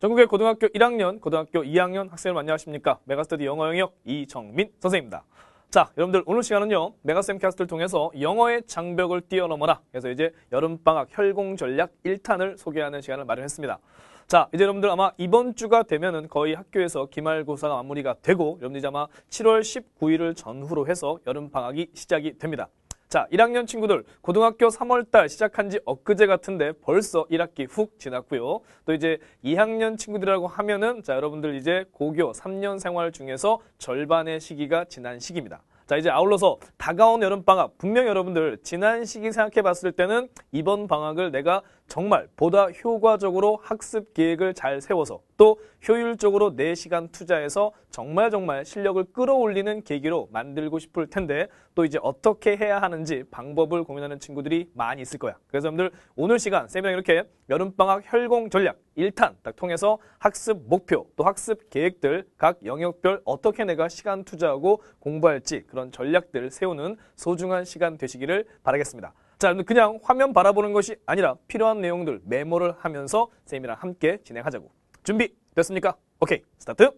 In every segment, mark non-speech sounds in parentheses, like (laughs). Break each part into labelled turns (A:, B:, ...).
A: 전국의 고등학교 1학년, 고등학교 2학년 학생을 안녕하십니까? 메가스터디 영어 영역 이정민 선생입니다. 자, 여러분들 오늘 시간은요. 메가쌤 캐스트를 통해서 영어의 장벽을 뛰어넘어라. 그래서 이제 여름방학 혈공 전략 1탄을 소개하는 시간을 마련했습니다. 자, 이제 여러분들 아마 이번 주가 되면은 거의 학교에서 기말고사가 마무리가 되고 여러분들 이제 아마 7월 19일을 전후로 해서 여름방학이 시작이 됩니다. 자, 1학년 친구들 고등학교 3월달 시작한 지 엊그제 같은데 벌써 1학기 훅 지났고요. 또 이제 2학년 친구들이라고 하면은 자, 여러분들 이제 고교 3년 생활 중에서 절반의 시기가 지난 시기입니다. 자 이제 아울러서 다가온 여름방학 분명 여러분들 지난 시기 생각해 봤을 때는 이번 방학을 내가 정말 보다 효과적으로 학습 계획을 잘 세워서 또 효율적으로 내 시간 투자해서 정말 정말 실력을 끌어올리는 계기로 만들고 싶을 텐데 또 이제 어떻게 해야 하는지 방법을 고민하는 친구들이 많이 있을 거야. 그래서 여러분들 오늘 시간 세미나 이렇게 여름방학 혈공 전략 1탄 딱 통해서 학습 목표 또 학습 계획들 각 영역별 어떻게 내가 시간 투자하고 공부할지 그런 전략들을 세우는 소중한 시간 되시기를 바라겠습니다. 자, 그냥 화면 바라보는 것이 아니라 필요한 내용들 메모를 하면서 쌤이랑 함께 진행하자고. 준비 됐습니까? 오케이, 스타트.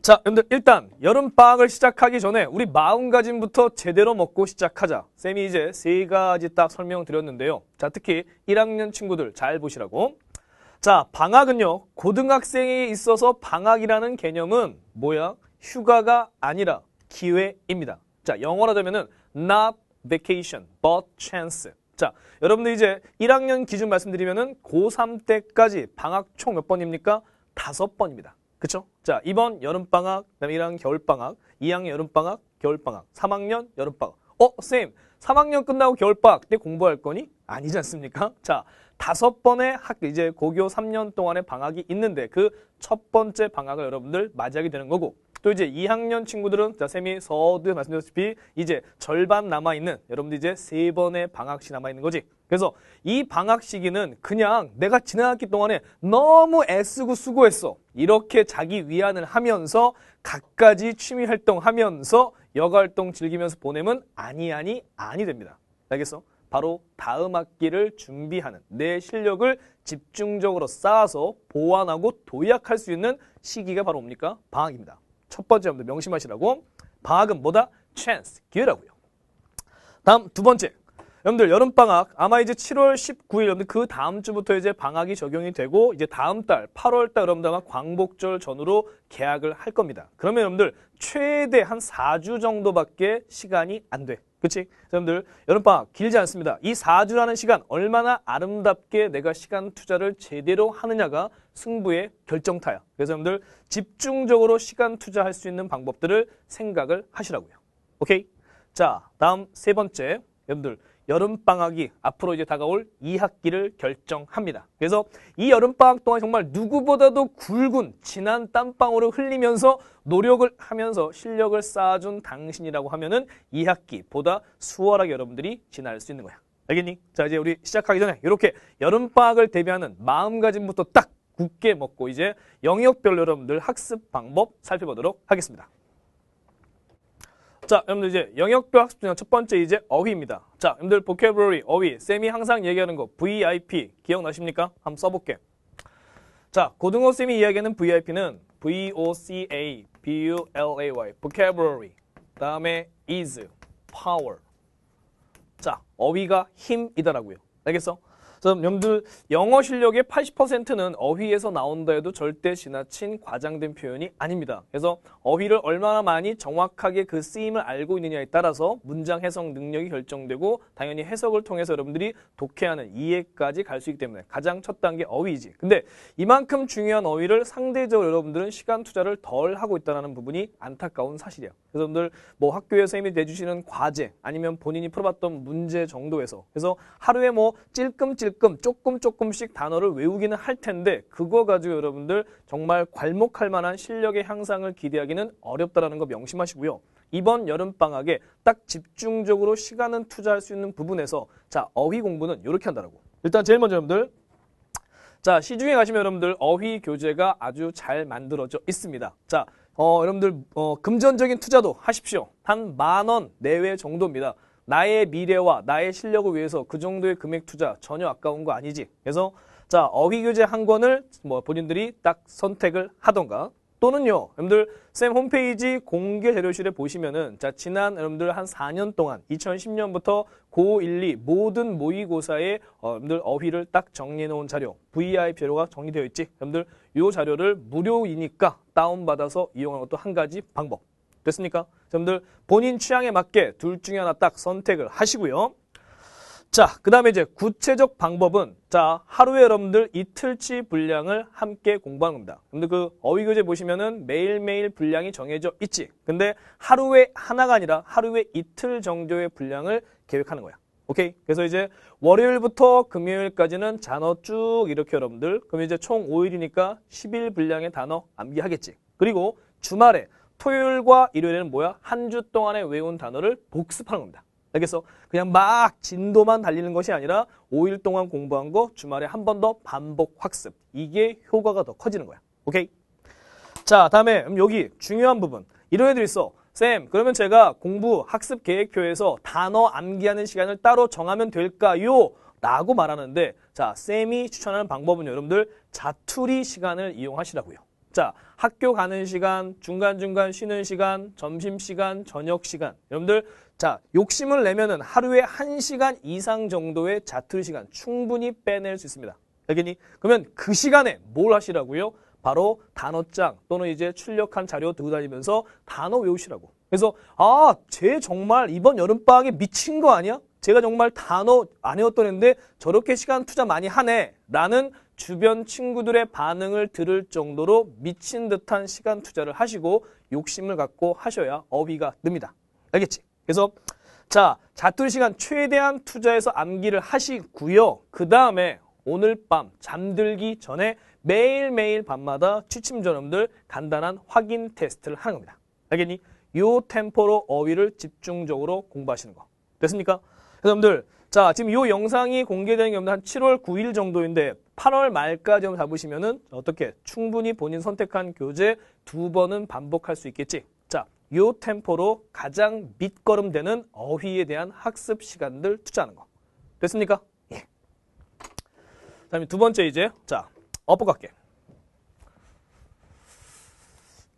A: 자, 여러분들 일단 여름방학을 시작하기 전에 우리 마음가짐부터 제대로 먹고 시작하자. 쌤이 이제 세 가지 딱 설명드렸는데요. 자, 특히 1학년 친구들 잘 보시라고. 자, 방학은요. 고등학생에 있어서 방학이라는 개념은 뭐야? 휴가가 아니라 기회입니다. 자, 영어로 되면은 not vacation, but chance. 자, 여러분들 이제 1학년 기준 말씀드리면은 고3 때까지 방학 총 몇 번입니까? 다섯 번입니다. 그쵸? 자, 이번 여름방학, 그 다음에 1학년 겨울방학, 2학년 여름방학, 겨울방학, 3학년 여름방학. 어, 쌤, 3학년 끝나고 겨울방학 때 공부할 거니? 아니지 않습니까? 자, 다섯 번의 학, 이제 고교 3년 동안의 방학이 있는데 그 첫 번째 방학을 여러분들 맞이하게 되는 거고 또 이제 2학년 친구들은 자 쌤이 서두에 말씀드렸다시피 이제 절반 남아 있는 여러분들 이제 세 번의 방학시 남아 있는 거지. 그래서 이 방학 시기는 그냥 내가 지난 학기 동안에 너무 애쓰고 수고했어. 이렇게 자기 위안을 하면서 갖가지 취미 활동하면서 여가 활동 즐기면서 보내면 아니 아니 아니 됩니다. 알겠어? 바로 다음 학기를 준비하는 내 실력을 집중적으로 쌓아서 보완하고 도약할 수 있는 시기가 바로 뭡니까? 방학입니다. 첫 번째 여러분들 명심하시라고 방학은 뭐다? chance, 기회라고요. 다음 두 번째 여러분들 여름방학 아마 이제 7월 19일 여러분들 그 다음 주부터 이제 방학이 적용이 되고 이제 다음 달 8월 달 여러분들 아마 광복절 전후로 개학을 할 겁니다. 그러면 여러분들 최대 한 4주 정도밖에 시간이 안 돼. 그치? 여러분들 여름방학 길지 않습니다. 이 4주라는 시간 얼마나 아름답게 내가 시간 투자를 제대로 하느냐가 승부의 결정타야. 그래서 여러분들 집중적으로 시간 투자할 수 있는 방법들을 생각을 하시라고요. 오케이? 자, 다음 세 번째 여러분들 여름방학이 앞으로 이제 다가올 2학기를 결정합니다. 그래서 이 여름방학 동안 정말 누구보다도 굵은 진한 땀방울을 흘리면서 노력을 하면서 실력을 쌓아준 당신이라고 하면은 2학기보다 수월하게 여러분들이 지날 수 있는 거야. 알겠니? 자, 이제 우리 시작하기 전에 이렇게 여름방학을 대비하는 마음가짐부터 딱 굳게 먹고 이제 영역별로 여러분들 학습 방법 살펴보도록 하겠습니다. 자, 여러분들 이제 영역별 학습 중에 첫 번째 이제 어휘입니다. 자, 여러분들 vocabulary, 어휘, 쌤이 항상 얘기하는 거 VIP 기억나십니까? 한번 써볼게. 자, 고등어 쌤이 이야기하는 VIP는 V-O-C-A, B-U-L-A-Y, vocabulary. 다음에 is, power. 자, 어휘가 힘이다라고요. 알겠어? 그래서 여러분들 영어 실력의 80%는 어휘에서 나온다 해도 절대 지나친 과장된 표현이 아닙니다. 그래서 어휘를 얼마나 많이 정확하게 그 쓰임을 알고 있느냐에 따라서 문장 해석 능력이 결정되고 당연히 해석을 통해서 여러분들이 독해하는 이해까지 갈 수 있기 때문에 가장 첫 단계 어휘이지. 근데 이만큼 중요한 어휘를 상대적으로 여러분들은 시간 투자를 덜 하고 있다는 부분이 안타까운 사실이야. 그래서 여러분들 뭐 학교에서 이미 내주시는 과제 아니면 본인이 풀어봤던 문제 정도에서 그래서 하루에 뭐 찔끔찔끔 찔끔 조금 조금씩 단어를 외우기는 할 텐데 그거 가지고 여러분들 정말 괄목할 만한 실력의 향상을 기대하기는 어렵다라는 거 명심하시고요. 이번 여름방학에 딱 집중적으로 시간은 투자할 수 있는 부분에서 자 어휘 공부는 이렇게 한다라고. 일단 제일 먼저 여러분들 자 시중에 가시면 여러분들 어휘 교재가 아주 잘 만들어져 있습니다. 자 어, 여러분들 어, 금전적인 투자도 하십시오. 한 만 원 내외 정도입니다. 나의 미래와 나의 실력을 위해서 그 정도의 금액 투자 전혀 아까운 거 아니지. 그래서 자, 어휘 교재 한 권을 뭐 본인들이 딱 선택을 하던가 또는요, 여러분들 쌤 홈페이지 공개 자료실에 보시면은 자 지난 여러분들 한 4년 동안 2010년부터 고1, 2 모든 모의고사의 어, 여러분들 어휘를 딱 정리해 놓은 자료 VIP 자료가 정리되어 있지. 여러분들 이 자료를 무료이니까 다운 받아서 이용하는 것도 한 가지 방법. 됐습니까? 여러분들 본인 취향에 맞게 둘 중에 하나 딱 선택을 하시고요. 자, 그 다음에 이제 구체적 방법은 자, 하루에 여러분들 이틀치 분량을 함께 공부하는 겁니다. 근데 그 어휘교재 보시면은 매일매일 분량이 정해져 있지. 근데 하루에 하나가 아니라 하루에 이틀 정도의 분량을 계획하는 거야. 오케이? 그래서 이제 월요일부터 금요일까지는 단어 쭉 이렇게 여러분들 그럼 이제 총 5일이니까 10일 분량의 단어 암기하겠지. 그리고 주말에 토요일과 일요일에는 뭐야? 한 주 동안에 외운 단어를 복습하는 겁니다. 알겠어? 그냥 막 진도만 달리는 것이 아니라 5일 동안 공부한 거 주말에 한 번 더 반복 학습. 이게 효과가 더 커지는 거야. 오케이? 자, 다음에 여기 중요한 부분. 이런 애들 있어. 쌤, 그러면 제가 공부 학습 계획표에서 단어 암기하는 시간을 따로 정하면 될까요? 라고 말하는데 자, 쌤이 추천하는 방법은 여러분들 자투리 시간을 이용하시라고요. 자, 학교 가는 시간, 중간중간 쉬는 시간, 점심시간, 저녁시간. 여러분들, 자, 욕심을 내면은 하루에 1시간 이상 정도의 자투리 시간 충분히 빼낼 수 있습니다. 알겠니? 그러면 그 시간에 뭘 하시라고요? 바로 단어장 또는 이제 출력한 자료 들고 다니면서 단어 외우시라고. 그래서 아, 쟤 정말 이번 여름방학에 미친 거 아니야? 제가 정말 단어 안 외웠던 애인데 저렇게 시간 투자 많이 하네 라는 주변 친구들의 반응을 들을 정도로 미친 듯한 시간 투자를 하시고 욕심을 갖고 하셔야 어휘가 늡니다. 알겠지? 그래서 자 자투리 시간 최대한 투자해서 암기를 하시고요. 그 다음에 오늘 밤 잠들기 전에 매일매일 밤마다 취침 전염들 간단한 확인 테스트를 하는 겁니다. 알겠니? 요 템포로 어휘를 집중적으로 공부하시는 거. 됐습니까? 여러분들 자 지금 요 영상이 공개되는 게 한 7월 9일 정도인데 8월 말까지 한번 잡으시면은 어떻게 충분히 본인 선택한 교재 두 번은 반복할 수 있겠지. 자, 요 템포로 가장 밑거름 되는 어휘에 대한 학습 시간들 투자하는 거. 됐습니까? 예. 다음에 두 번째 이제 자, 엎어 갈게.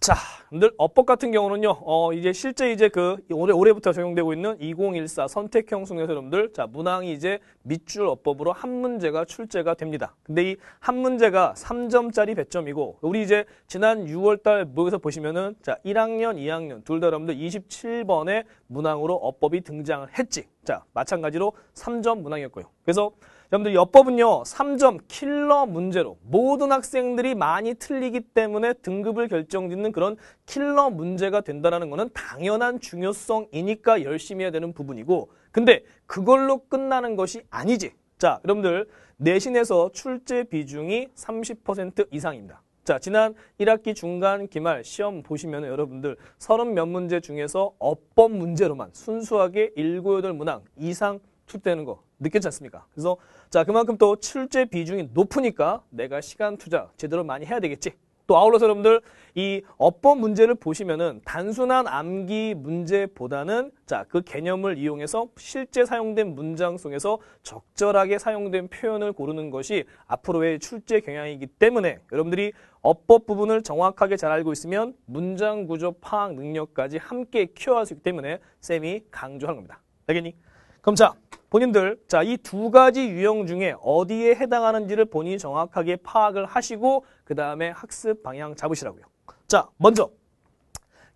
A: 자, 늘 어법 같은 경우는요, 어, 이제 실제 이제 그 올해, 올해부터 적용되고 있는 2014 선택형 여러분들, 자, 문항이 이제 밑줄 어법으로 한 문제가 출제가 됩니다. 근데 이 한 문제가 3점짜리 배점이고, 우리 이제 지난 6월달 모의에서 보시면은, 자, 1학년, 2학년, 둘 다 여러분들 27번의 문항으로 어법이 등장을 했지. 자, 마찬가지로 3점 문항이었고요. 그래서 여러분들 여법은요 3점 킬러 문제로 모든 학생들이 많이 틀리기 때문에 등급을 결정짓는 그런 킬러 문제가 된다는 것은 당연한 중요성이니까 열심히 해야 되는 부분이고 근데 그걸로 끝나는 것이 아니지. 자 여러분들 내신에서 출제 비중이 30% 이상입니다. 자, 지난 1학기 중간 기말 시험 보시면 여러분들 30몇 문제 중에서 어법 문제로만 순수하게 7, 8문항 이상 출제되는 거 느꼈지 않습니까? 그래서 자 그만큼 또 출제 비중이 높으니까 내가 시간 투자 제대로 많이 해야 되겠지. 또 아울러서 여러분들 이 어법 문제를 보시면은 단순한 암기 문제보다는 자 그 개념을 이용해서 실제 사용된 문장 속에서 적절하게 사용된 표현을 고르는 것이 앞으로의 출제 경향이기 때문에 여러분들이 어법 부분을 정확하게 잘 알고 있으면 문장 구조 파악 능력까지 함께 키워할 수 있기 때문에 쌤이 강조하는 겁니다. 알겠니? 그럼 자, 본인들 자, 이 두 가지 유형 중에 어디에 해당하는지를 본인이 정확하게 파악을 하시고 그 다음에 학습 방향 잡으시라고요. 자, 먼저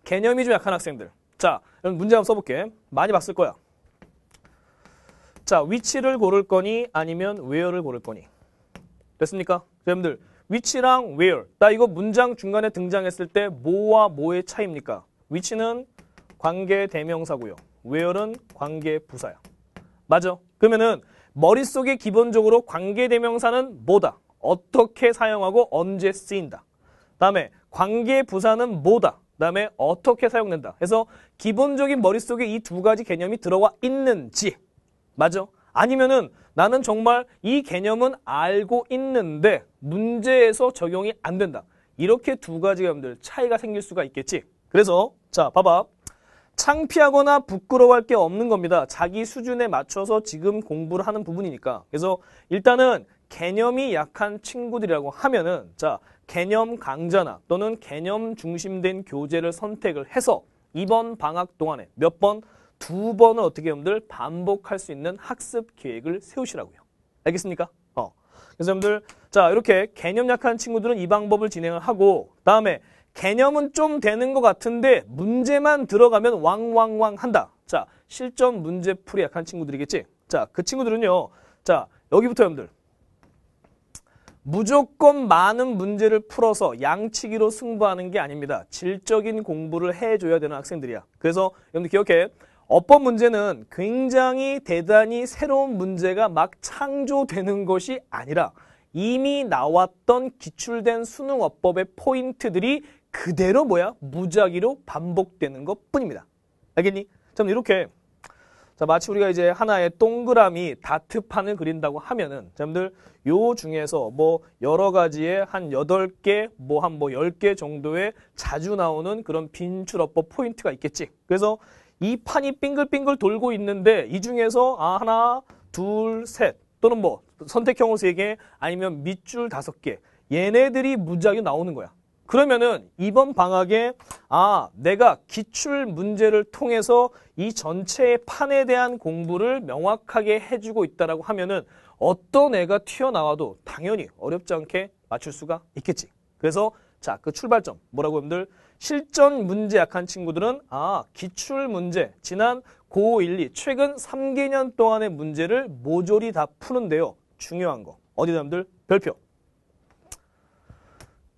A: 개념이 좀 약한 학생들. 자, 여러분 문제 한번 써볼게. 많이 봤을 거야. 자, 위치를 고를 거니 아니면 where를 고를 거니. 됐습니까? 여러분들 위치랑 where. 나 이거 문장 중간에 등장했을 때 뭐와 뭐의 차이입니까? 위치는 관계 대명사고요. where는 관계 부사야. 맞아. 그러면은 머릿속에 기본적으로 관계대명사는 뭐다? 어떻게 사용하고 언제 쓰인다. 다음에 관계부사는 뭐다? 다음에 어떻게 사용된다. 그래서 기본적인 머릿속에 이 두 가지 개념이 들어와 있는지 맞아? 아니면은 나는 정말 이 개념은 알고 있는데 문제에서 적용이 안 된다. 이렇게 두 가지 개념들 차이가 생길 수가 있겠지. 그래서 자 봐봐. 창피하거나 부끄러워할 게 없는 겁니다. 자기 수준에 맞춰서 지금 공부를 하는 부분이니까. 그래서 일단은 개념이 약한 친구들이라고 하면은 자 개념 강좌나 또는 개념 중심된 교재를 선택을 해서 이번 방학 동안에 몇 번? 두 번을 어떻게 여러분들 반복할 수 있는 학습 계획을 세우시라고요. 알겠습니까? 어. 그래서 여러분들 자 이렇게 개념 약한 친구들은 이 방법을 진행을 하고 다음에 개념은 좀 되는 것 같은데 문제만 들어가면 왕왕왕 한다. 자 실전 문제 풀이 약한 친구들이겠지? 자 그 친구들은요. 자 여기부터 여러분들 무조건 많은 문제를 풀어서 양치기로 승부하는 게 아닙니다. 질적인 공부를 해줘야 되는 학생들이야. 그래서 여러분들 기억해. 어법 문제는 굉장히 대단히 새로운 문제가 막 창조되는 것이 아니라 이미 나왔던 기출된 수능 어법의 포인트들이 그대로 뭐야? 무작위로 반복되는 것 뿐입니다. 알겠니? 자, 이렇게 자, 마치 우리가 이제 하나의 동그라미 다트판을 그린다고 하면은, 여러분들, 요 중에서 뭐 여러 가지의 한 여덟 개 뭐 한 뭐 열 개 정도의 자주 나오는 그런 빈출어법 포인트가 있겠지. 그래서 이 판이 빙글빙글 돌고 있는데 이 중에서 아, 하나, 둘, 셋 또는 뭐 선택형으로 세 개 아니면 밑줄 다섯 개 얘네들이 무작위 나오는 거야. 그러면은 이번 방학에 아 내가 기출 문제를 통해서 이 전체의 판에 대한 공부를 명확하게 해주고 있다라고 하면은 어떤 애가 튀어나와도 당연히 어렵지 않게 맞출 수가 있겠지. 그래서 자 그 출발점 뭐라고 여러분들 실전 문제 약한 친구들은 아 기출 문제 지난 고 1, 2 최근 3개년 동안의 문제를 모조리 다 푸는데요. 중요한 거 어디다 여러분들 별표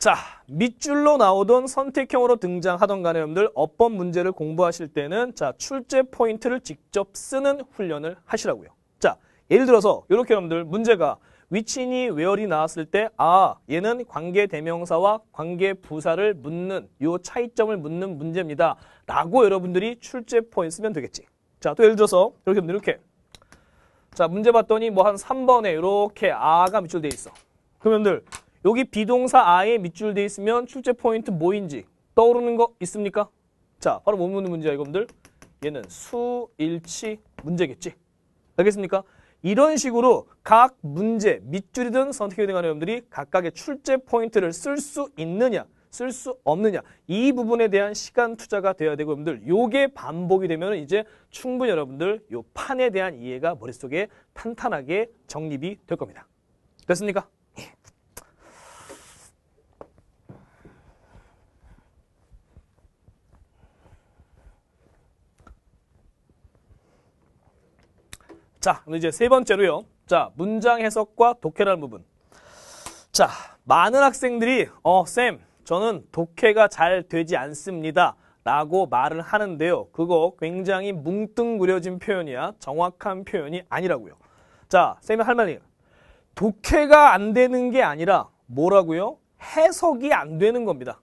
A: 자, 밑줄로 나오던 선택형으로 등장하던 간에 여러분들 어법 문제를 공부하실 때는 자, 출제 포인트를 직접 쓰는 훈련을 하시라고요. 자, 예를 들어서 이렇게 여러분들 문제가 which니 where니 나왔을 때 아, 얘는 관계 대명사와 관계 부사를 묻는 요 차이점을 묻는 문제입니다. 라고 여러분들이 출제 포인트 쓰면 되겠지. 자, 또 예를 들어서 이렇게 이렇게 자, 문제 봤더니 뭐 한 3번에 이렇게 아가 밑줄돼 있어. 그러면 여러분들 여기 비동사 아에 밑줄 돼 있으면 출제 포인트 뭐인지 떠오르는 거 있습니까? 자, 바로 뭐 묻는 문제야, 여러분들? 얘는 수일치 문제겠지. 알겠습니까? 이런 식으로 각 문제, 밑줄이든 선택이든 간에 여러분들이 각각의 출제 포인트를 쓸 수 있느냐, 쓸 수 없느냐 이 부분에 대한 시간 투자가 돼야 되고 여러분들 요게 반복이 되면 이제 충분히 여러분들 요 판에 대한 이해가 머릿속에 탄탄하게 정립이 될 겁니다. 됐습니까? 자, 이제 세 번째로요. 자, 문장 해석과 독해라는 부분. 자, 많은 학생들이 어, 쌤, 저는 독해가 잘 되지 않습니다. 라고 말을 하는데요. 그거 굉장히 뭉뚱그려진 표현이야. 정확한 표현이 아니라고요. 자, 쌤이 할 말이 독해가 안 되는 게 아니라 뭐라고요? 해석이 안 되는 겁니다.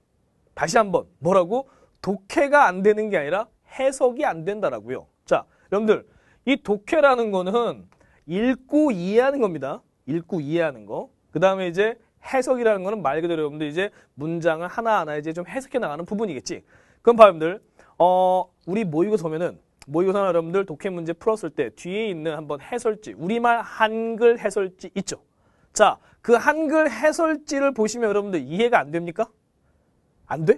A: 다시 한번 뭐라고? 독해가 안 되는 게 아니라 해석이 안 된다라고요. 자, 여러분들 이 독해라는 거는 읽고 이해하는 겁니다. 읽고 이해하는 거. 그 다음에 이제 해석이라는 거는 말 그대로 여러분들 이제 문장을 하나하나 이제 좀 해석해 나가는 부분이겠지. 그럼 봐, 여러분들. 어, 우리 모의고사 보면은 모의고사 여러분들 독해 문제 풀었을 때 뒤에 있는 한번 해설지, 우리말 한글 해설지 있죠. 자, 그 한글 해설지를 보시면 여러분들 이해가 안 됩니까? 안 돼?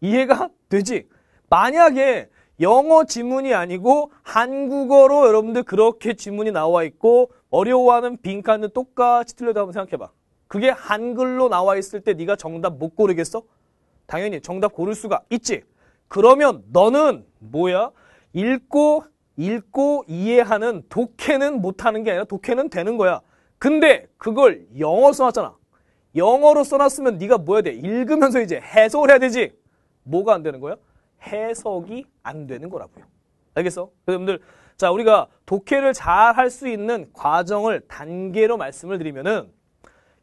A: 이해가 되지? 만약에 영어 지문이 아니고 한국어로 여러분들 그렇게 지문이 나와 있고 어려워하는 빈칸은 똑같이 틀려도 한번 생각해봐. 그게 한글로 나와 있을 때 네가 정답 못 고르겠어? 당연히 정답 고를 수가 있지. 그러면 너는 뭐야? 읽고 읽고 이해하는 독해는 못하는 게 아니라 독해는 되는 거야. 근데 그걸 영어 써놨잖아. 영어로 써놨으면 네가 뭐야 돼? 읽으면서 이제 해석을 해야 되지. 뭐가 안 되는 거야? 해석이 안 되는 거라고요. 알겠어? 여러분들 자 우리가 독해를 잘 할 수 있는 과정을 단계로 말씀을 드리면은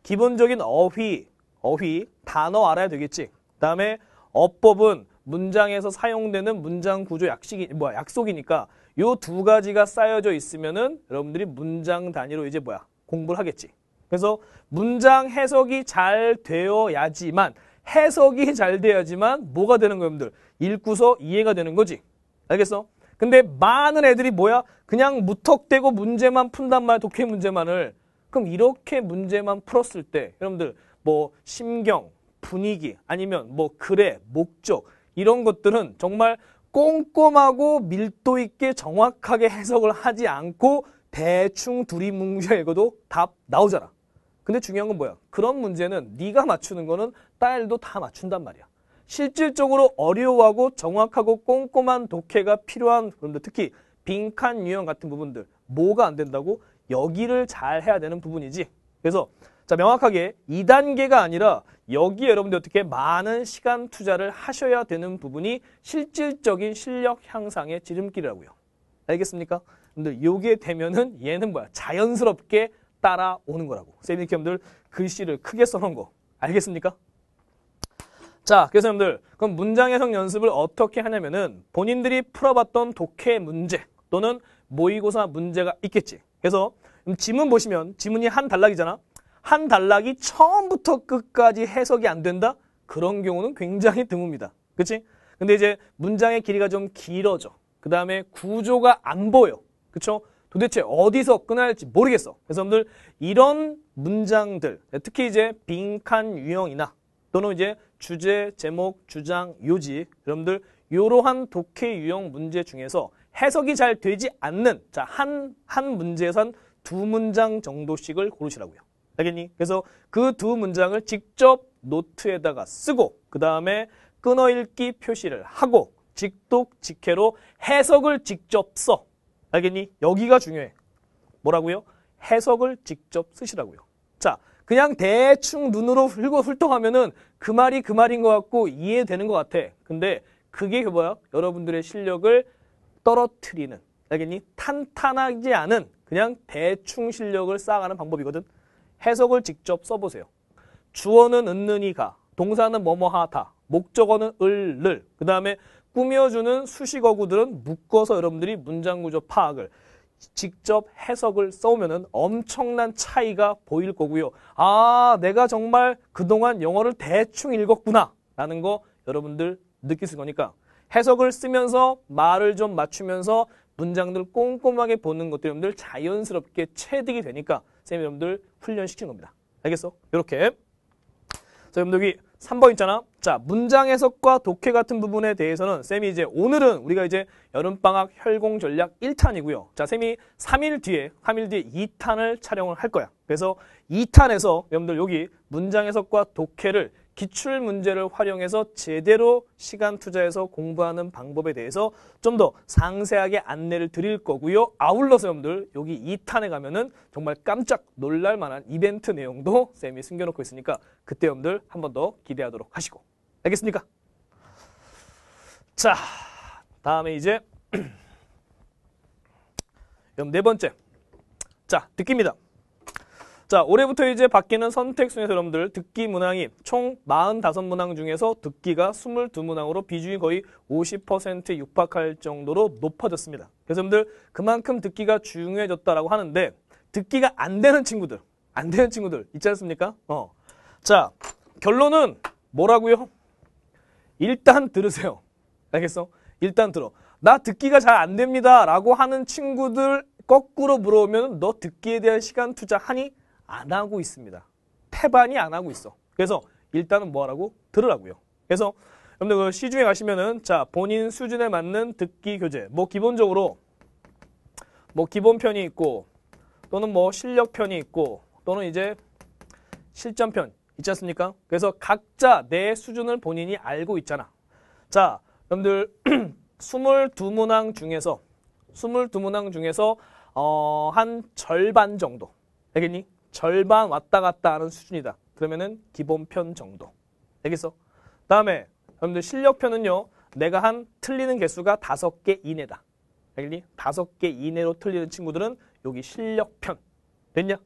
A: 기본적인 어휘, 어휘, 단어 알아야 되겠지. 그 다음에 어법은 문장에서 사용되는 문장 구조 약식이, 뭐야, 약속이니까 요 두 가지가 쌓여져 있으면은 여러분들이 문장 단위로 이제 뭐야, 공부를 하겠지. 그래서 문장 해석이 잘 되어야지만 해석이 잘 돼야지만 뭐가 되는 거예요, 여러분들? 읽고서 이해가 되는 거지. 알겠어? 근데 많은 애들이 뭐야? 그냥 무턱대고 문제만 푼단 말이야, 독해 문제만을. 그럼 이렇게 문제만 풀었을 때 여러분들 뭐 심경, 분위기 아니면 뭐 글의 목적 이런 것들은 정말 꼼꼼하고 밀도 있게 정확하게 해석을 하지 않고 대충 뭉쳐 읽어도 답 나오잖아. 근데 중요한 건 뭐야? 그런 문제는 네가 맞추는 거는 딸도 다 맞춘단 말이야. 실질적으로 어려워하고 정확하고 꼼꼼한 독해가 필요한 부분들, 특히 빈칸 유형 같은 부분들, 뭐가 안 된다고? 여기를 잘 해야 되는 부분이지. 그래서 자 명확하게 2단계가 아니라 여기에 여러분들 어떻게 많은 시간 투자를 하셔야 되는 부분이 실질적인 실력 향상의 지름길이라고요. 알겠습니까? 근데 요게 되면은 얘는 뭐야? 자연스럽게 따라오는 거라고. 세미니캠들 글씨를 크게 써놓은 거. 알겠습니까? 자, 그래서 여러분들 그럼 문장 해석 연습을 어떻게 하냐면은 본인들이 풀어봤던 독해 문제 또는 모의고사 문제가 있겠지. 그래서 지문 보시면 지문이 한 단락이잖아. 한 단락이 처음부터 끝까지 해석이 안 된다? 그런 경우는 굉장히 드뭅니다. 그치? 근데 이제 문장의 길이가 좀 길어져. 그 다음에 구조가 안 보여. 그쵸? 도대체 어디서 끊어야 할지 모르겠어. 그래서 여러분들 이런 문장들, 특히 이제 빈칸 유형이나 또는 이제 주제, 제목, 주장, 요지 여러분들 이러한 독해 유형 문제 중에서 해석이 잘 되지 않는 자, 한, 한 문제에서 한 두 문장 정도씩을 고르시라고요. 알겠니? 그래서 그 두 문장을 직접 노트에다가 쓰고 그 다음에 끊어읽기 표시를 하고 직독, 직해로 해석을 직접 써. 알겠니? 여기가 중요해. 뭐라고요? 해석을 직접 쓰시라고요. 자, 그냥 대충 눈으로 훑고 훑어가면은 그 말이 그 말인 것 같고 이해되는 것 같아. 근데 그게 그 뭐야? 여러분들의 실력을 떨어뜨리는, 알겠니? 탄탄하지 않은 그냥 대충 실력을 쌓아가는 방법이거든. 해석을 직접 써보세요. 주어는 은는이 가, 동사는 뭐뭐하다, 목적어는 을, 를, 그 다음에 꾸며주는 수식어구들은 묶어서 여러분들이 문장 구조 파악을 직접 해석을 써오면 엄청난 차이가 보일 거고요. 아, 내가 정말 그동안 영어를 대충 읽었구나 라는 거 여러분들 수 거니까 해석을 쓰면서 말을 좀 맞추면서 문장들 꼼꼼하게 보는 것들 여러분들 자연스럽게 체득이 되니까 쌤이 여러분들 훈련시키는 겁니다. 알겠어? 이렇게 자, 여러분들 여기 3번 있잖아. 자, 문장 해석과 독해 같은 부분에 대해서는 쌤이 이제 오늘은 우리가 이제 여름방학 혈공 전략 1탄이고요. 자, 쌤이 3일 뒤에, 3일 뒤에 2탄을 촬영을 할 거야. 그래서 2탄에서 여러분들 여기 문장 해석과 독해를 기출 문제를 활용해서 제대로 시간 투자해서 공부하는 방법에 대해서 좀 더 상세하게 안내를 드릴 거고요. 아울러서 여러분들 여기 2탄에 가면은 정말 깜짝 놀랄 만한 이벤트 내용도 쌤이 숨겨놓고 있으니까 그때 여러분들 한 번 더 기대하도록 하시고 알겠습니까? 자, 다음에 이제 (clears throat) 그럼 네 번째 자, 듣기입니다. 자, 올해부터 이제 바뀌는 선택 순에서 여러분들 듣기 문항이 총 45문항 중에서 듣기가 22문항으로 비중이 거의 50%에 육박할 정도로 높아졌습니다. 그래서 여러분들 그만큼 듣기가 중요해졌다라고 하는데 듣기가 안 되는 친구들, 안 되는 친구들 있지 않습니까? 어. 자, 결론은 뭐라고요? 일단 들으세요. 알겠어? 일단 들어. 나 듣기가 잘 안 됩니다. 라고 하는 친구들 거꾸로 물어보면 너 듣기에 대한 시간 투자하니? 안 하고 있습니다. 태반이 안 하고 있어. 그래서 일단은 뭐 하라고? 들으라고요. 그래서 여러분들 그 시중에 가시면은 자 본인 수준에 맞는 듣기 교재 뭐 기본적으로 뭐 기본편이 있고 또는 뭐 실력편이 있고 또는 이제 실전편 있지 않습니까? 그래서 각자 내 수준을 본인이 알고 있잖아. 자, 여러분들 (clears throat) 22문항 중에서 22문항 중에서 어, 한 절반 정도. 알겠니? 절반 왔다 갔다 하는 수준이다. 그러면은 기본편 정도. 알겠어? 다음에 여러분들 실력편은요. 내가 한 틀리는 개수가 다섯 개 이내다. 알겠니? 다섯 개 이내로 틀리는 친구들은 여기 실력편. 됐냐?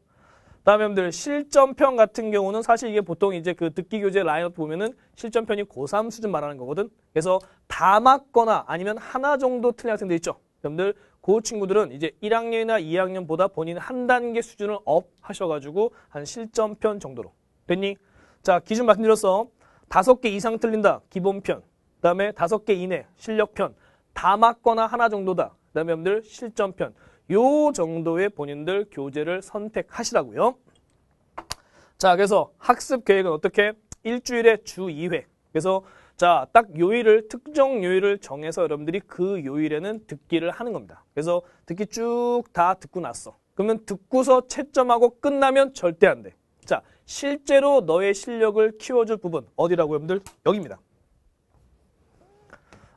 A: 다음에 여러분들 실전편 같은 경우는 사실 이게 보통 이제 그 듣기 교재 라인업 보면은 실전편이 고3 수준 말하는 거거든. 그래서 다 맞거나 아니면 하나 정도 틀린 학생들 있죠. 여러분들 그 친구들은 이제 1학년이나 2학년보다 본인 한 단계 수준을 up 하셔가지고 한 실전편 정도로 됐니? 자 기준 말씀드렸어. 다섯 개 이상 틀린다. 기본편. 그 다음에 다섯 개 이내 실력편. 다 맞거나 하나 정도다. 그 다음에 여러분들 실전편. 요 정도의 본인들 교재를 선택하시라고요. 자, 그래서 학습 계획은 어떻게? 일주일에 주 2회. 그래서 자, 딱 요일을 특정 요일을 정해서 여러분들이 그 요일에는 듣기를 하는 겁니다. 그래서 듣기 쭉 다 듣고 났어. 그러면 듣고서 채점하고 끝나면 절대 안 돼. 자, 실제로 너의 실력을 키워줄 부분 어디라고 여러분들? 여기입니다.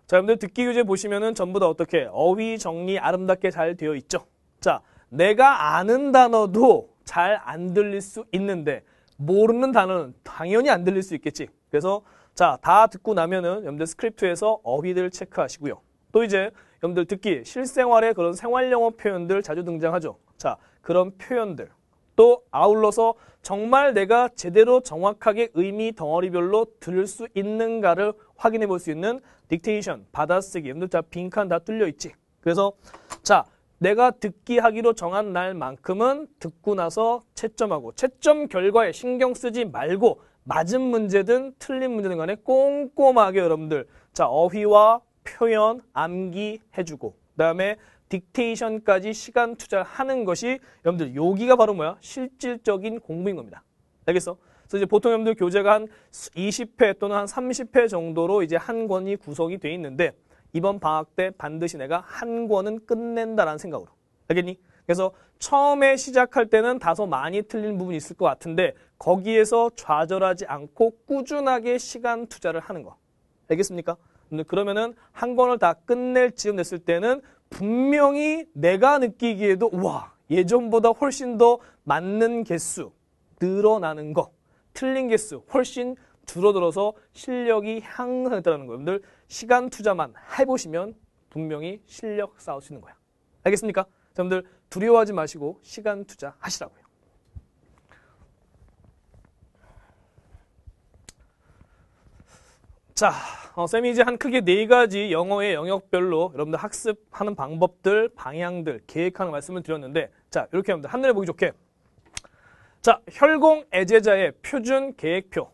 A: 자, 여러분들 듣기 교재 보시면은 전부 다 어떻게 어휘 정리 아름답게 잘 되어 있죠. 자, 내가 아는 단어도 잘 안 들릴 수 있는데 모르는 단어는 당연히 안 들릴 수 있겠지. 그래서 자, 다 듣고 나면은 여러분들 스크립트에서 어휘들 체크하시고요. 또 이제 여러분들 듣기 실생활에 그런 생활 영어 표현들 자주 등장하죠. 자, 그런 표현들 또 아울러서 정말 내가 제대로 정확하게 의미 덩어리별로 들을 수 있는가를 확인해 볼 수 있는 딕테이션, 받아쓰기, 여러분들 다 빈칸 다 뚫려 있지. 그래서 자, 내가 듣기 하기로 정한 날만큼은 듣고 나서 채점하고 채점 결과에 신경 쓰지 말고 맞은 문제든 틀린 문제든 간에 꼼꼼하게 여러분들 자 어휘와 표현 암기 해주고 그 다음에 딕테이션까지 시간 투자를 하는 것이 여러분들 여기가 바로 뭐야? 실질적인 공부인 겁니다. 알겠어? 그래서 이제 보통 여러분들 교재가 한 20회 또는 한 30회 정도로 이제 한 권이 구성이 돼 있는데 이번 방학 때 반드시 내가 한 권은 끝낸다라는 생각으로. 알겠니? 그래서 처음에 시작할 때는 다소 많이 틀린 부분이 있을 것 같은데 거기에서 좌절하지 않고 꾸준하게 시간 투자를 하는 거. 알겠습니까? 그러면은 한 권을 다 끝낼 즈음 됐을 때는 분명히 내가 느끼기에도 와 예전보다 훨씬 더 맞는 개수 늘어나는 거 틀린 개수 훨씬 줄어들어서 실력이 향상했다는 거예요. 여러분들 시간 투자만 해보시면 분명히 실력 쌓을 수 있는 거야. 알겠습니까? 여러분들 두려워하지 마시고 시간 투자하시라고요. 자, 어, 쌤이 이제 한 크게 네 가지 영어의 영역별로 여러분들 학습하는 방법들, 방향들, 계획하는 말씀을 드렸는데, 자, 이렇게 여러분들 한눈에 보기 좋게. 자, 혈공 애제자의 표준 계획표.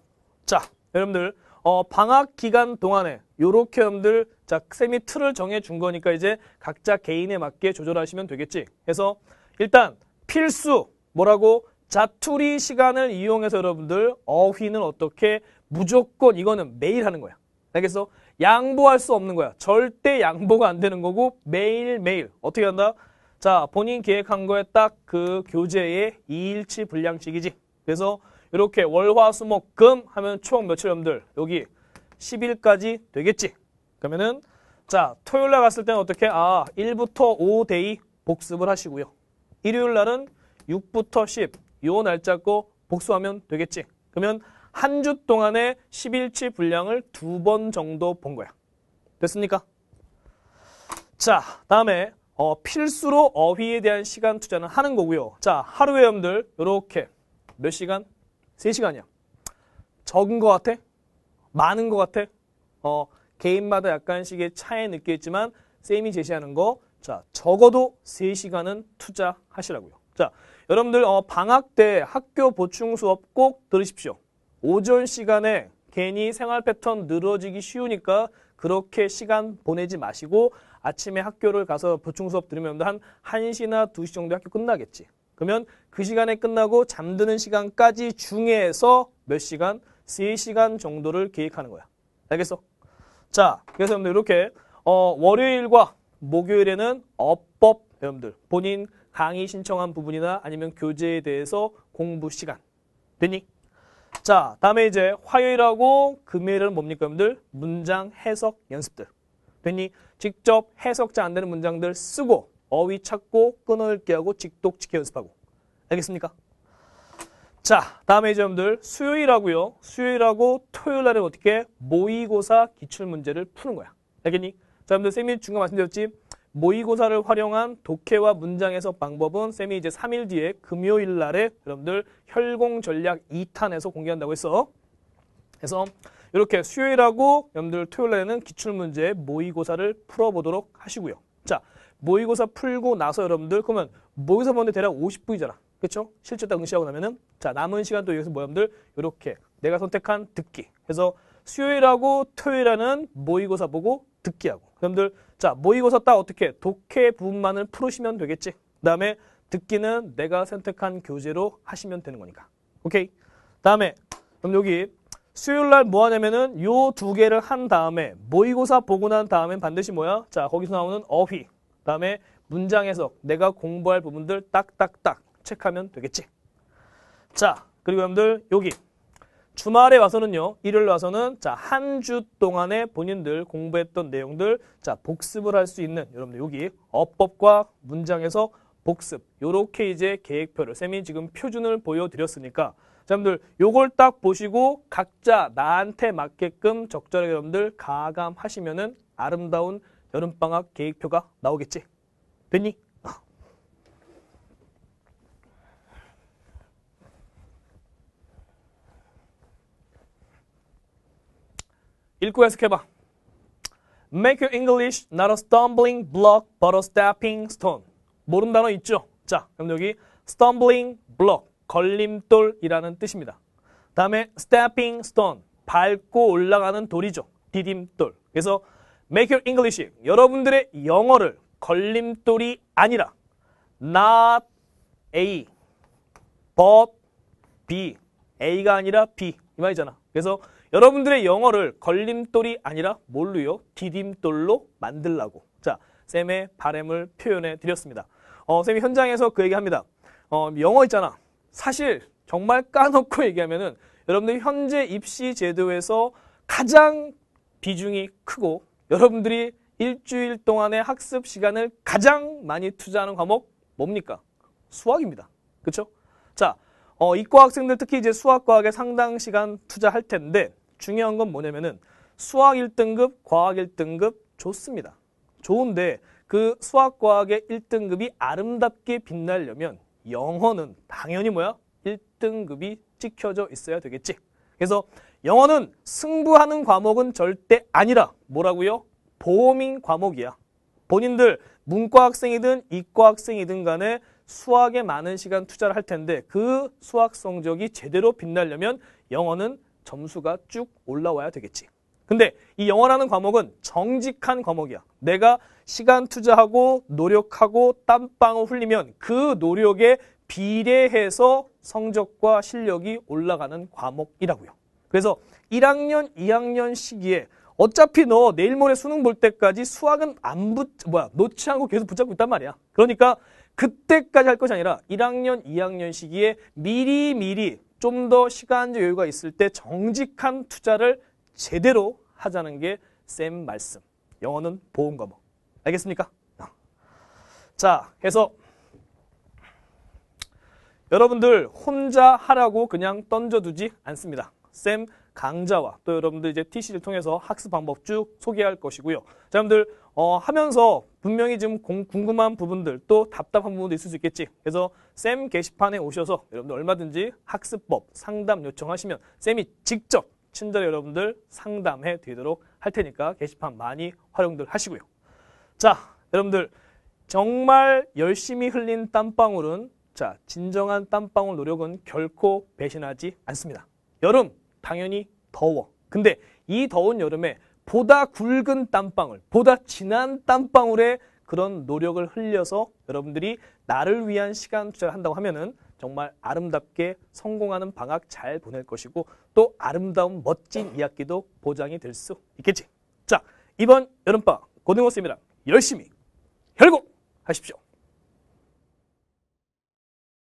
A: 자, 여러분들, 어, 방학 기간 동안에 요렇게 여러분들, 자, 쌤이 틀을 정해 준 거니까 이제 각자 개인에 맞게 조절하시면 되겠지. 그래서 일단 필수, 뭐라고? 자투리 시간을 이용해서 여러분들 어휘는 어떻게 무조건 이거는 매일 하는 거야. 알겠어? 양보할 수 없는 거야. 절대 양보가 안 되는 거고 매일매일 어떻게 한다? 자, 본인 계획한 거에 딱 그 교재의 2일치 분량씩이지. 그래서 이렇게 월화수목금 하면 총 며칠 여러분들 여기 10일까지 되겠지. 그러면은 자, 토요일 날 갔을 때는 어떻게? 아, 1부터 5 day 복습을 하시고요. 일요일 날은 6부터 10, 요 날짜 거 복수하면 되겠지. 그러면 한 주 동안의 10일치 분량을 두 번 정도 본 거야. 됐습니까? 자, 다음에 어, 필수로 어휘에 대한 시간 투자는 하는 거고요. 자, 하루에 여러분들 이렇게 몇 시간? 3시간이야. 적은 거 같아? 많은 거 같아? 어, 개인마다 약간씩의 차이 느끼겠지만 쌤이 제시하는 거 자, 적어도 3시간은 투자하시라고요. 자, 여러분들 어, 방학 때 학교 보충 수업 꼭 들으십시오. 오전 시간에 괜히 생활 패턴 늘어지기 쉬우니까 그렇게 시간 보내지 마시고 아침에 학교를 가서 보충 수업 들으면 한 1시나 2시 정도 학교 끝나겠지. 그러면 그 시간에 끝나고 잠드는 시간까지 중에서 몇 시간? 3시간 정도를 계획하는 거야. 알겠어? 자, 그래서 여러분들 이렇게 어, 월요일과 목요일에는 어법 여러분들 본인 강의 신청한 부분이나 아니면 교재에 대해서 공부 시간 됐니? 자, 다음에 이제 화요일하고 금요일은 뭡니까, 여러분들? 문장 해석 연습들. 됐니? 직접 해석자 안 되는 문장들 쓰고 어휘 찾고 끊어 읽기 하고 직독 지켜 연습하고. 알겠습니까? 자, 다음에 이제 여러분들 수요일하고요. 수요일하고 토요일 날에 어떻게 모의고사 기출 문제를 푸는 거야. 알겠니? 자, 여러분들 쌤이 중간 말씀드렸지? 모의고사를 활용한 독해와 문장 해석 방법은 쌤이 이제 3일 뒤에 금요일 날에 여러분들 혈공 전략 2탄에서 공개한다고 했어. 그래서 이렇게 수요일하고 여러분들 토요일 날에는 기출 문제 모의고사를 풀어보도록 하시고요. 자, 모의고사 풀고 나서 여러분들 그러면 모의고사 보는데 대략 50분이잖아. 그렇죠? 실제 딱 응시하고 나면은 자 남은 시간 또 여기서 뭐 여러분들 이렇게 내가 선택한 듣기. 그래서 수요일하고 토요일에는 모의고사 보고 듣기 하고. 여러분들 자 모의고사 딱 어떻게 독해 부분만을 풀으시면 되겠지. 그 다음에 듣기는 내가 선택한 교재로 하시면 되는 거니까. 오케이. 다음에 그럼 여기 수요일 날 뭐 하냐면은 요 두 개를 한 다음에 모의고사 보고 난 다음엔 반드시 뭐야? 자, 거기서 나오는 어휘. 다음에 문장 해석. 내가 공부할 부분들 딱딱딱 체크하면 되겠지. 자, 그리고 여러분들 여기 주말에 와서는요. 일요일 와서는 자, 한 주 동안에 본인들 공부했던 내용들 자, 복습을 할 수 있는 여러분들 여기 어법과 문장 해석 복습. 요렇게 이제 계획표를 쌤이 지금 표준을 보여 드렸으니까 자, 여러분들 요걸 딱 보시고 각자 나한테 맞게끔 적절하게 여러분들 가감하시면은 아름다운 여름방학 계획표가 나오겠지. 됐니? 읽고 해석해봐. Make your English not a stumbling block but a stepping stone. 모르는 단어 있죠? 자, 그럼 여기 stumbling block, 걸림돌이라는 뜻입니다. 다음에 stepping stone, 밟고 올라가는 돌이죠. 디딤돌. 그래서 make your English, 여러분들의 영어를 걸림돌이 아니라 not A, but B. A가 아니라 B. 이 말이잖아. 그래서 여러분들의 영어를 걸림돌이 아니라 뭘로요? 디딤돌로 만들라고. 자, 쌤의 바램을 표현해 드렸습니다. 어, 쌤이 현장에서 그 얘기 합니다. 어, 영어 있잖아. 사실 정말 까놓고 (laughs) 얘기하면은 여러분들 현재 입시 제도에서 가장 비중이 크고 여러분들이 일주일 동안의 학습 시간을 가장 많이 투자하는 과목 뭡니까? 수학입니다. 그렇죠? 자, 어, 이과 학생들 특히 이제 수학과학에 상당 시간 투자할 텐데 중요한 건 뭐냐면은 수학 1등급, 과학 1등급 좋습니다. 좋은데 그 수학 과학의 1등급이 아름답게 빛나려면 영어는 당연히 뭐야? 1등급이 찍혀져 있어야 되겠지. 그래서 영어는 승부하는 과목은 절대 아니라 뭐라고요? 보험인 과목이야. 본인들 문과 학생이든 이과 학생이든 간에 수학에 많은 시간 투자를 할 텐데 그 수학 성적이 제대로 빛나려면 영어는 점수가 쭉 올라와야 되겠지. 근데 이 영어라는 과목은 정직한 과목이야. 내가 시간 투자하고 노력하고 땀방울 흘리면 그 노력에 비례해서 성적과 실력이 올라가는 과목이라고요. 그래서 1학년, 2학년 시기에 어차피 너 내일 모레 수능 볼 때까지 수학은 안 붙, 뭐야, 놓지 않고 계속 붙잡고 있단 말이야. 그러니까 그때까지 할 것이 아니라 1학년, 2학년 시기에 미리 미리 좀 더 시간적 여유가 있을 때 정직한 투자를 제대로 하자는 게 쌤 말씀. 영어는 보험 과목. 알겠습니까? 자, 해서 여러분들 혼자 하라고 그냥 던져두지 않습니다. 쌤 강좌와 또 여러분들 이제 TC를 통해서 학습 방법 쭉 소개할 것이고요. 자, 여러분들 어, 하면서 분명히 좀 공- 궁금한 부분들 또 답답한 부분도 있을 수 있겠지. 그래서 쌤 게시판에 오셔서 여러분들 얼마든지 학습법 상담 요청하시면 쌤이 직접 친절히 여러분들 상담해 드리도록 할 테니까 게시판 많이 활용들 하시고요. 자, 여러분들 정말 열심히 흘린 땀방울은 자, 진정한 땀방울 노력은 결코 배신하지 않습니다. 여름 당연히 더워. 근데 이 더운 여름에 보다 굵은 땀방울, 보다 진한 땀방울에 그런 노력을 흘려서 여러분들이 나를 위한 시간 투자를 한다고 하면은 정말 아름답게 성공하는 방학 잘 보낼 것이고 또 아름다운 멋진 2학기도 보장이 될 수 있겠지. 자, 이번 여름방학 고등어쌤이랑 열심히 결국 하십시오.